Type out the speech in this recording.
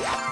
Yeah.